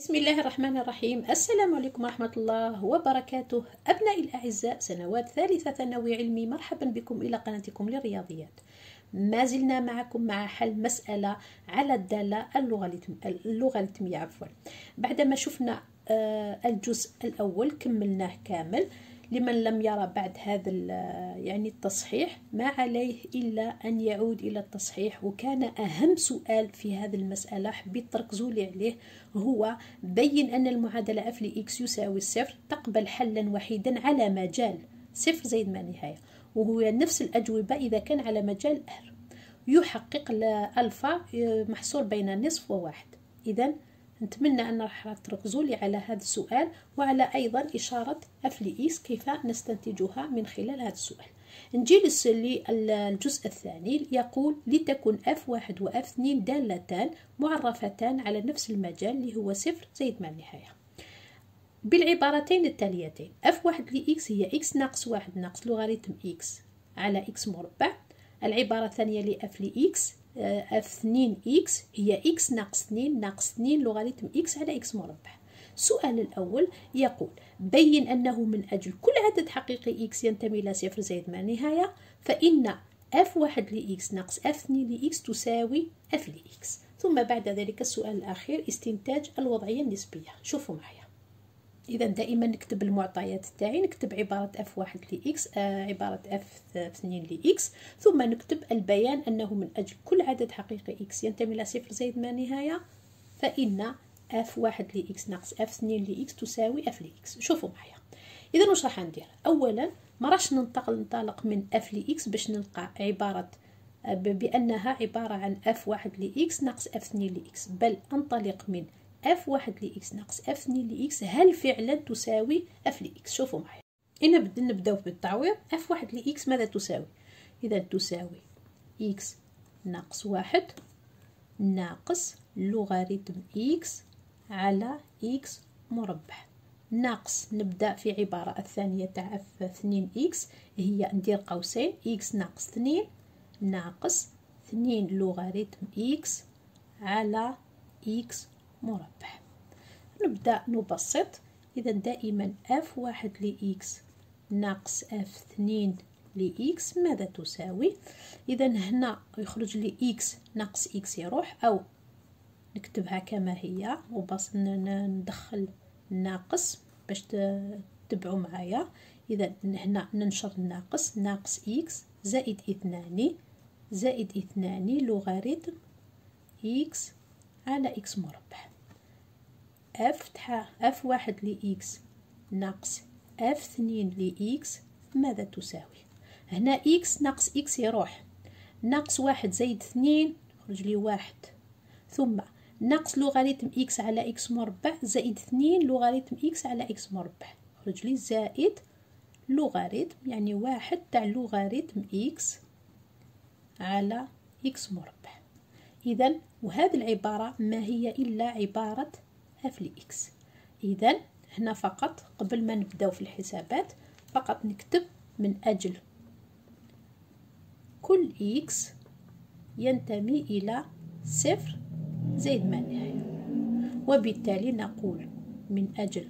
بسم الله الرحمن الرحيم. السلام عليكم ورحمة الله وبركاته. أبنائي الأعزاء سنوات ثالثة ثانوي علمي. مرحبا بكم إلى قناتكم للرياضيات. ما زلنا معكم مع حل مسألة على الدالة اللوغاريتمية عفوا. بعدما شفنا آه، الجزء الأول كملناه كامل. لمن لم يرى بعد هذا يعني التصحيح ما عليه إلا أن يعود إلى التصحيح. وكان أهم سؤال في هذه المسألة حبيت تركزوا لي عليه هو بين أن المعادلة f لإكس يساوي الصفر تقبل حلا وحيدا على مجال صفر زائد ما نهاية. وهو نفس الأجوبة إذا كان على مجال R يحقق الألفا محصور بين نصف وواحد. إذا نتمنى أن راح تركزوا لي على هذا السؤال وعلى أيضا إشارة لإكس كيف نستنتجها من خلال هذا السؤال. نجي للجزء الثاني يقول لتكن اف واحد واف اثنين دالتان معرفتان على نفس المجال اللي هو صفر زائد ما النهاية. بالعبارتين التاليتين اف واحد لإكس هي إكس ناقص واحد ناقص لوغاريتم إكس على إكس مربع العبارة الثانية لأف لإكس اف 2 إكس هي إكس ناقص 2 ناقص 2 لوغاريتم إكس على إكس مربع. السؤال الأول يقول بين أنه من أجل كل عدد حقيقي إكس ينتمي إلى صفر زائد ما نهاية فإن اف واحد لإكس ناقص اف 2 لإكس تساوي اف لإكس. ثم بعد ذلك السؤال الأخير استنتاج الوضعية النسبية. شوفوا معي. إذا دائما نكتب المعطيات تاعي نكتب عبارة اف واحد لاكس آه عبارة اف اثنين لاكس ثم نكتب البيان أنه من أجل كل عدد حقيقي إكس ينتمي إلى صفر زائد ما نهاية. فإن اف واحد لاكس ناقص اف اثنين لاكس تساوي اف لاكس شوفوا معايا. اذا واش راح ندير؟ اولا ما راش ننتقل ننطلق من اف لاكس باش نلقى عبارة آه، بأنها عبارة عن اف واحد لاكس ناقص اف اثنين لاكس بل أنطلق من اف واحد لإكس ناقص اف اثنين لإكس. هل فعلا تساوي اف لإكس؟ شوفوا معي. إن نبداو بالتعويض. اف واحد لإكس ماذا تساوي؟ إذا تساوي إكس ناقص واحد ناقص لوغاريتم إكس على إكس مربع. ناقص نبدأ في عبارة الثانية تاع اف اثنين إكس. هي ندير قوسين. إكس ناقص اثنين ناقص اثنين لوغاريتم إكس على إكس مربع نبدأ نبسط إذا دائما اف واحد لإكس ناقص اف اثنين لإكس ماذا تساوي؟ إذا هنا يخرج لي إكس ناقص إكس يروح أو نكتبها كما هي. وبس ندخل ناقص باش تتبعوا معايا. إذا هنا ننشر الناقص ناقص إكس زائد اثنان. زائد اثنان لوغاريتم إكس على إكس مربع اف تاع اف واحد لإكس ناقص اف اثنين لإكس ماذا تساوي؟ هنا إكس ناقص إكس يروح. ناقص واحد زائد اثنين يخرج لي واحد. ثم ناقص لوغاريتم إكس على إكس مربع زائد اثنين لوغاريتم إكس على إكس مربع. يخرج لي زائد لوغاريتم يعني واحد تاع لوغاريتم إكس على إكس مربع. إذا وهذه العبارة ما هي إلا عبارة اف لإكس إذا هنا فقط قبل ما نبداو في الحسابات فقط نكتب من أجل كل إكس ينتمي إلى صفر زائد ما نهاية. وبالتالي نقول من أجل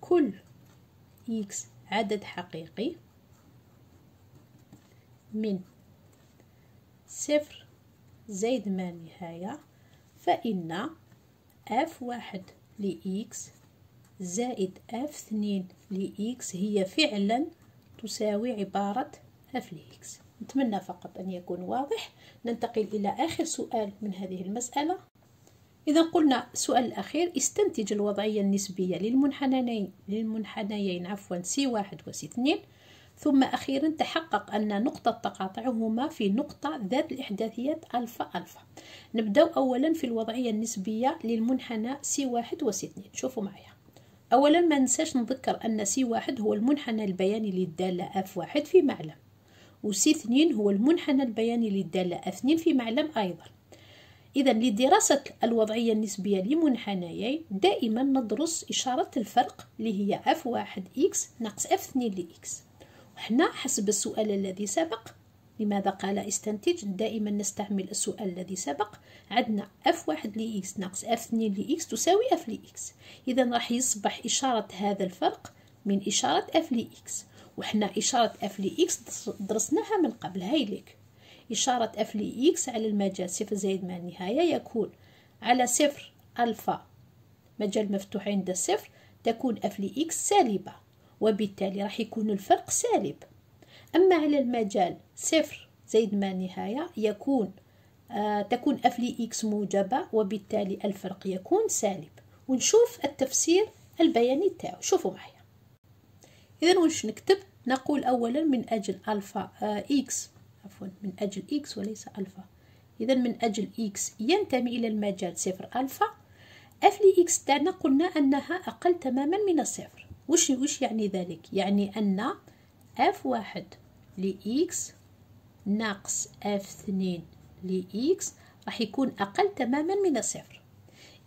كل إكس عدد حقيقي من صفر زائد ما نهاية فإن اف واحد لإكس زائد اف اثنين لإكس هي فعلا تساوي عبارة اف لإكس. نتمنى فقط أن يكون واضح. ننتقل إلى آخر سؤال من هذه المسألة. إذا قلنا السؤال الأخير استنتج الوضعية النسبية للمنحنيين للمنحنيين عفوا سي واحد وسي اثنين. ثم أخيرا تحقق أن نقطة تقاطعهما في نقطة ذات الإحداثيات ألفا ألفا. نبدأ أولا في الوضعية النسبية للمنحنى سي واحد وسي اثنين. شوفوا معايا أولا ما ننساش نذكر أن سي واحد هو المنحنى البياني للدالة أف واحد في معلم وسي اثنين هو المنحنى البياني للدالة اثنين في معلم أيضا. إذا لدراسة الوضعية النسبية لمنحنيين دائما ندرس إشارة الفرق اللي هي اف واحد إكس ناقص اف اثنين حنا حسب السؤال الذي سبق لماذا قال إستنتج؟ دائما نستعمل السؤال الذي سبق. عندنا اف واحد لإكس ناقص اف اثنين لإكس تساوي اف لإكس إذا راح يصبح إشارة هذا الفرق من إشارة اف لإكس وحنا إشارة اف لإكس درسناها من قبل هاي لك إشارة اف لإكس على المجال صفر زائد ما النهاية يكون على صفر ألفا. مجال مفتوح عند الصفر تكون اف لإكس سالبة. وبالتالي راح يكون الفرق سالب. أما على المجال صفر زائد ما نهاية يكون آه تكون أف لإكس موجبة وبالتالي الفرق يكون سالب. ونشوف التفسير البياني تاعو. شوفوا معايا. إذا واش نكتب؟ نقول أولا من أجل ألفا آه إكس. عفوا من أجل إكس وليس ألفا. إذا من أجل إكس ينتمي إلى المجال صفر ألفا. أف لإكس تاعنا قلنا أنها أقل تماما من الصفر. وش وش يعني ذلك؟ يعني أن اف واحد لإكس ناقص اف اثنين لإكس راح يكون أقل تماما من الصفر.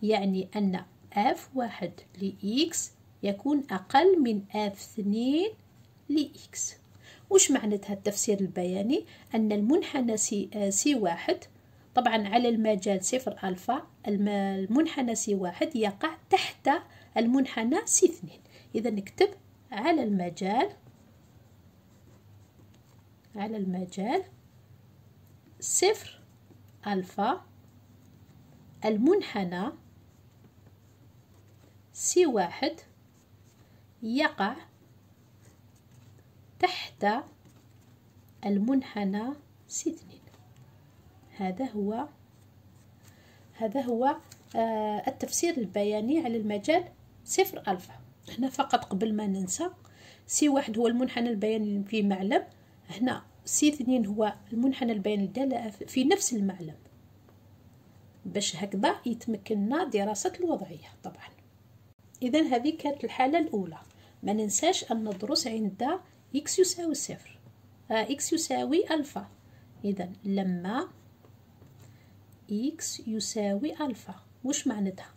يعني أن اف واحد لإكس يكون أقل من اف اثنين لإكس وش معناتها التفسير البياني؟ أن المنحنى سي, سي واحد طبعا على المجال صفر ألفا المنحنى سي واحد يقع تحت المنحنى سي اثنين. إذا نكتب على المجال على المجال صفر ألفا المنحنى سي واحد يقع تحت المنحنى سي اثنين. هذا هو هذا هو آه التفسير البياني على المجال صفر ألفا. هنا فقط قبل ما ننسى سي واحد هو المنحنى البياني في معلم هنا سي اثنين هو المنحنى البياني الدالة في نفس المعلم. باش هكذا يتمكننا دراسة الوضعية طبعا. إذا هذه كانت الحالة الأولى. ما ننساش أن ندرس عند إكس يساوي صفر. آه إكس يساوي ألفا. إذا لما إكس يساوي ألفا وش معناتها؟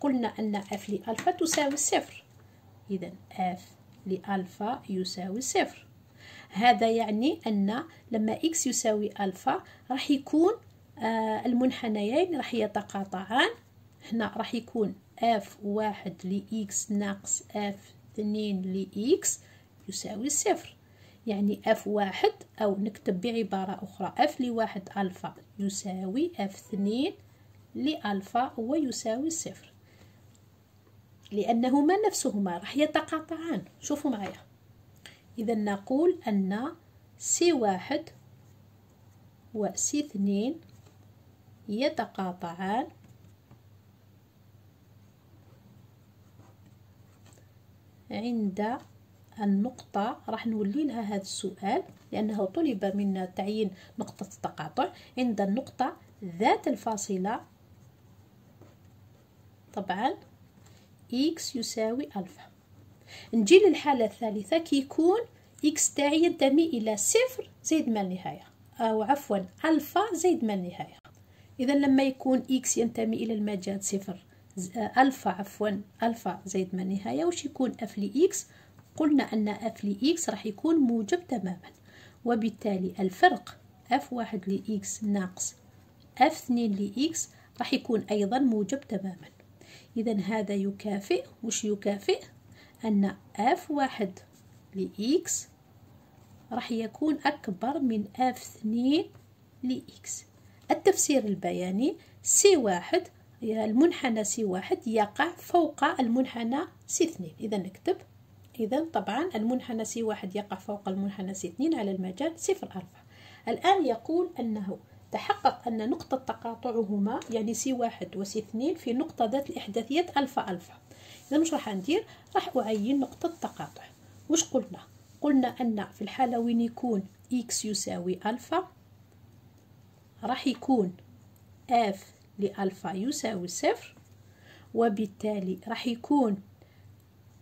قلنا أن أف لألفا تساوي صفر. إذا أف لألفا يساوي صفر. هذا يعني أن لما إكس يساوي ألفا راح يكون آه المنحنيين راح يتقاطعان. هنا راح يكون اف واحد لإكس ناقص اف اثنين لإكس يساوي صفر. يعني اف واحد أو نكتب بعبارة أخرى اف لواحد ألفا يساوي اف اثنين لألفا ويساوي صفر. لأنهما نفسهما راح يتقاطعان. شوفوا معايا. إذا نقول أن سي واحد وسي اثنين يتقاطعان. عند النقطة راح نولي لها هذا السؤال لأنه طلب منا تعيين نقطة التقاطع. عند النقطة ذات الفاصلة طبعا x يساوي ألفا. نجي للحالة الثالثة كي يكون x تاعي ينتمي إلى صفر زائد ما النهاية أو عفوا ألفا زائد ما النهاية إذا لما يكون x ينتمي إلى المجال صفر ألفا عفوا ألفا زائد ما النهاية وش يكون اف لإكس قلنا أن اف لإكس راح يكون موجب تماما وبالتالي الفرق اف واحد لإكس ناقص اف اثنين لإكس راح يكون أيضا موجب تماما. إذا هذا يكافئ وش يكافئ؟ أن اف واحد لإكس راح يكون أكبر من اف اثنين لإكس التفسير البياني سي واحد المنحنى سي واحد يقع فوق المنحنى سي اثنين. إذا نكتب إذا طبعا المنحنى سي واحد يقع فوق المنحنى سي اثنين على المجال صفر ألفا الآن يقول أنه تحقق أن نقطة تقاطعهما يعني سي واحد وسي اثنين في نقطة ذات الإحداثية ألفا ألفا. إذا وش راح ندير راح أعين نقطة تقاطع. وش قلنا؟ قلنا أن في الحالة وين يكون إكس يساوي ألفا راح يكون أف لألفا يساوي صفر وبالتالي راح يكون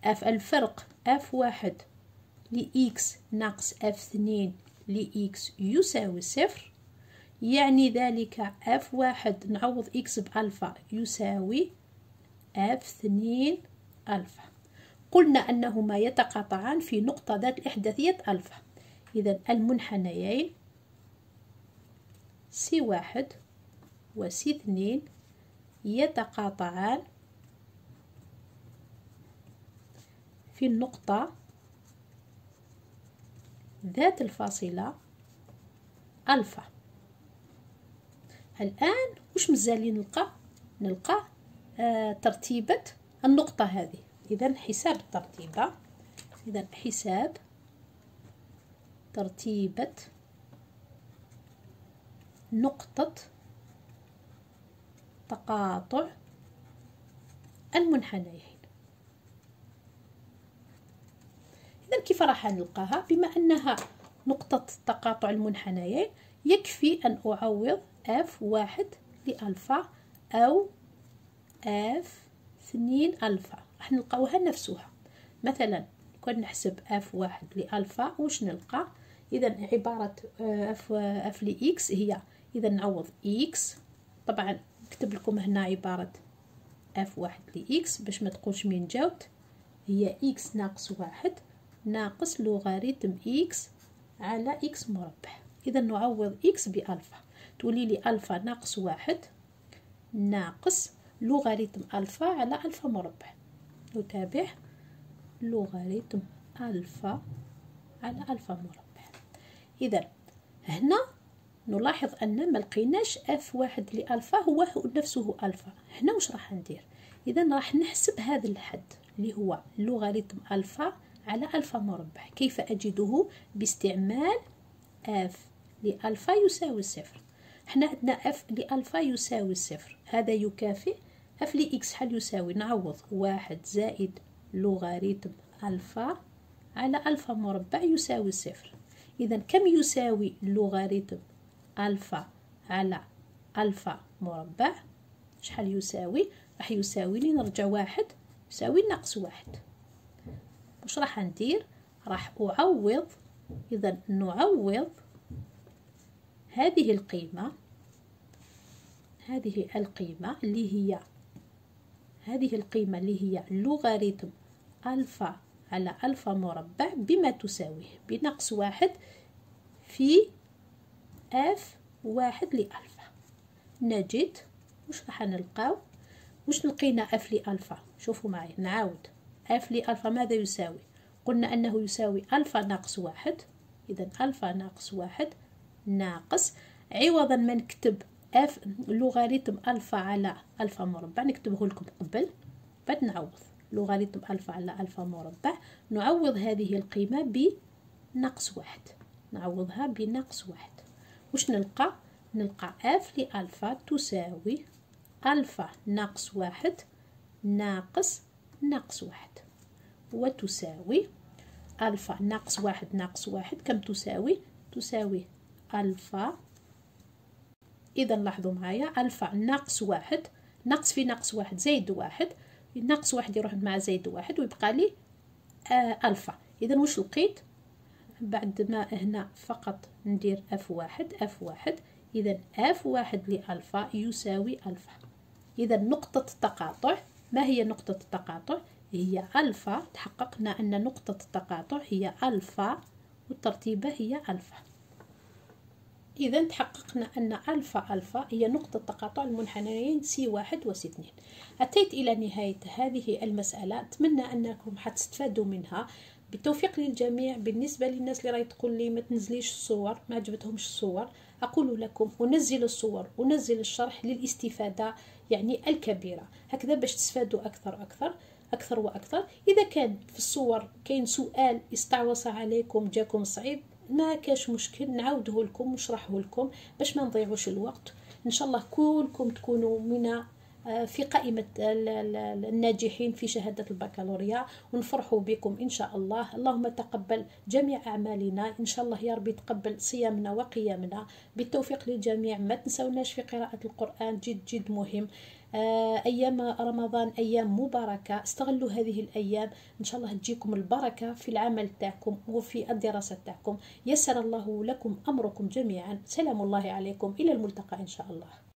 أف الفرق أف واحد لإكس ناقص أف اثنين لإكس يساوي صفر يعني ذلك اف واحد. نعوض إكس بألفا. يساوي اف اثنين ألفا. قلنا أنهما يتقاطعان في نقطة ذات الإحداثية ألفا. إذا المنحنيين سي واحد وسي اثنين يتقاطعان في النقطة ذات الفاصلة ألفا. الآن وش مزالي نلقى؟ نلقى آه ترتيبة النقطة هذه. إذا حساب الترتيبة إذا حساب ترتيبة نقطة تقاطع المنحنيين. إذا كيف راح نلقاها؟ بما أنها نقطة تقاطع المنحنيين يكفي أن أعوض اف واحد لألفا أو اف اثنين ألفا. راح نلقاوها نفسها مثلا كون نحسب اف واحد لألفا وش نلقى؟ إذا عبارة اف اف لإكس هي إذا نعوض إكس. طبعا نكتب لكم هنا عبارة اف واحد لإكس. باش ما تقولش منين جات هي إكس ناقص واحد ناقص لوغاريتم إكس على إكس مربع إذا نعوض إكس بألفا. تولي لي ألفا ناقص واحد ناقص لوغاريتم ألفا على ألفا مربع. نتابع. لوغاريتم ألفا على ألفا مربع. إذا هنا نلاحظ أن ما لقيناش أف واحد لألفا هو نفسه ألفا. هنا واش راح ندير؟ إذا راح نحسب هذا الحد اللي هو لوغاريتم ألفا على ألفا مربع. كيف أجده؟ باستعمال أف لألفا يساوي صفر. إحنا عندنا اف لألفا يساوي صفر. هذا يكافئ اف لإكس حل يساوي. نعوض. واحد زائد لوغاريتم ألفا على ألفا مربع يساوي صفر. إذا كم يساوي لوغاريتم ألفا على ألفا مربع؟ شحال يساوي؟ راح يساوي لي نرجع واحد يساوي ناقص واحد. واش راح ندير؟ راح أعوض. إذا نعوض هذه القيمة هذه القيمة اللي هي هذه القيمة اللي هي لوغاريتم ألفا على ألفا مربع بما تساويه بنقص واحد في أف واحد لألفا. نجد وش راح نلقاو؟ وش لقينا أف لألفا؟ شوفوا معي نعاود. أف لألفا ماذا يساوي؟ قلنا أنه يساوي ألفا ناقص واحد. إذا ألفا ناقص واحد ناقص عوضا ما نكتب اف لوغاريتم ألفا على ألفا مربع. نكتبه لكم قبل بعد نعوض. لوغاريتم ألفا على ألفا مربع. نعوض هذه القيمة بنقص واحد. نعوضها بنقص واحد. وش نلقى؟ نلقى اف لألفا تساوي ألفا ناقص واحد ناقص ناقص واحد. وتساوي ألفا ناقص واحد ناقص واحد. كم تساوي؟ تساوي ألفا. إذا لاحظوا معايا ألفا ناقص واحد ناقص في ناقص واحد زايد واحد ناقص واحد يروح مع زايد واحد ويبقى لي آه ألفا. إذا واش لقيت؟ بعد ما هنا فقط ندير أف واحد أف واحد. إذا أف واحد لألفا يساوي ألفا. إذا نقطة التقاطع ما هي نقطة التقاطع؟ هي ألفا تحققنا أن نقطة التقاطع هي ألفا والترتيبة هي ألفا. إذا تحققنا أن ألفا ألفا هي نقطة تقاطع المنحنيين سي واحد وسي اثنين. أتيت إلى نهاية هذه المسألة. أتمنى أنكم حتستفادوا منها. بالتوفيق للجميع. بالنسبة للناس اللي راهي تقول لي ما تنزليش الصور ما عجبتهمش الصور أقول لكم أنزل الصور أنزل الشرح للاستفادة يعني الكبيرة. هكذا باش تستفادوا أكثر أكثر أكثر وأكثر. إذا كان في الصور كاين سؤال استعوص عليكم جاكم صعيب ما كاش مشكل نعاوده لكم ونشرحه لكم باش ما نضيعوش الوقت. إن شاء الله كلكم تكونوا من آه، في قائمة الناجحين في شهادة البكالوريا. ونفرحوا بكم إن شاء الله. اللهم تقبل جميع أعمالنا. إن شاء الله يا ربي تقبل صيامنا وقيامنا. بالتوفيق للجميع ما تنسوناش في قراءة القرآن. جد جد مهم. آه، أيام رمضان أيام مباركة. استغلوا هذه الأيام. إن شاء الله تجيكم البركة في العمل تاعكم وفي الدراسة تاعكم. يسر الله لكم أمركم جميعا. سلام الله عليكم. إلى الملتقى إن شاء الله.